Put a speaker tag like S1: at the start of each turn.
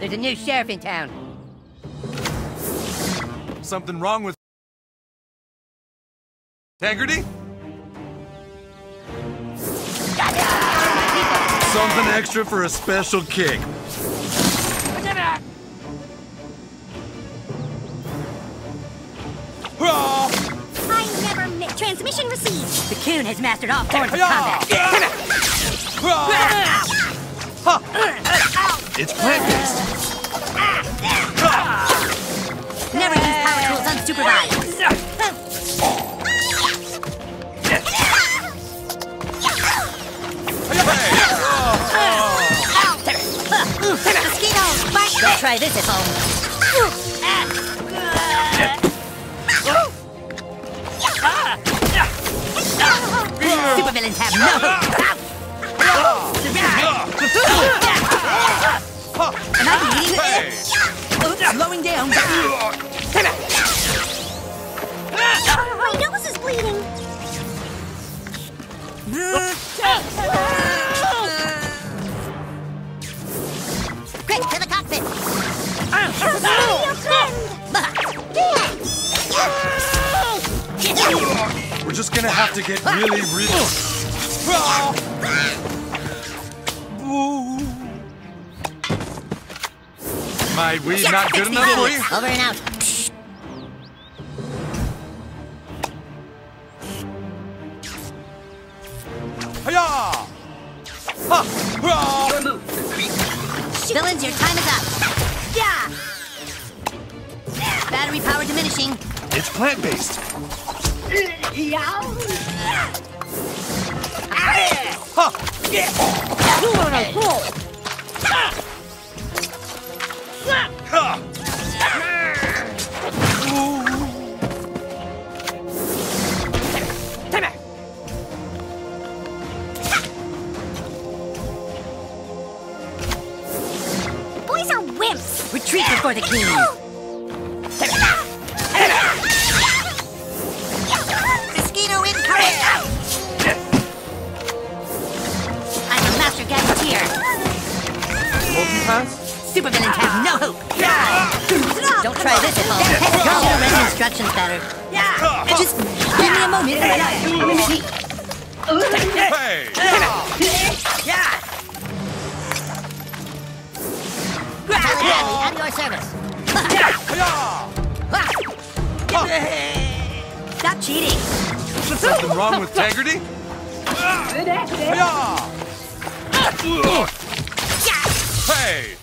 S1: There's a new sheriff in town.
S2: Something wrong with integrity? Something extra for a special kick.
S3: I never mi- Transmission received.
S1: The coon has mastered all forms of combat.
S2: It's plant-based.
S1: Never use power tools unsupervised. Don't try this at home. Supervillains have no hope. Slowing down.
S3: My nose is bleeding.
S1: Quick, to the cockpit.
S3: Hurry, your friend.
S2: We're just gonna have to get really, really. My weed not good enough for you?
S1: Over and out.
S2: Hiya! Ha! Hurrah!
S1: Villains, your time is up. Yeah. Battery power diminishing.
S2: It's plant-based. Ha! Ha!
S3: Wimps.
S1: Retreat before the king. Mosquito incoming. I'm a master gadgeteer.
S2: Multi pass?
S1: Supervillains have no hope. Don't try this at home. You should have read the instructions better. Just give me a moment.
S2: Hey!
S1: Bradley, at your service. Stop cheating.
S2: Something wrong with integrity? Hiya! Hey!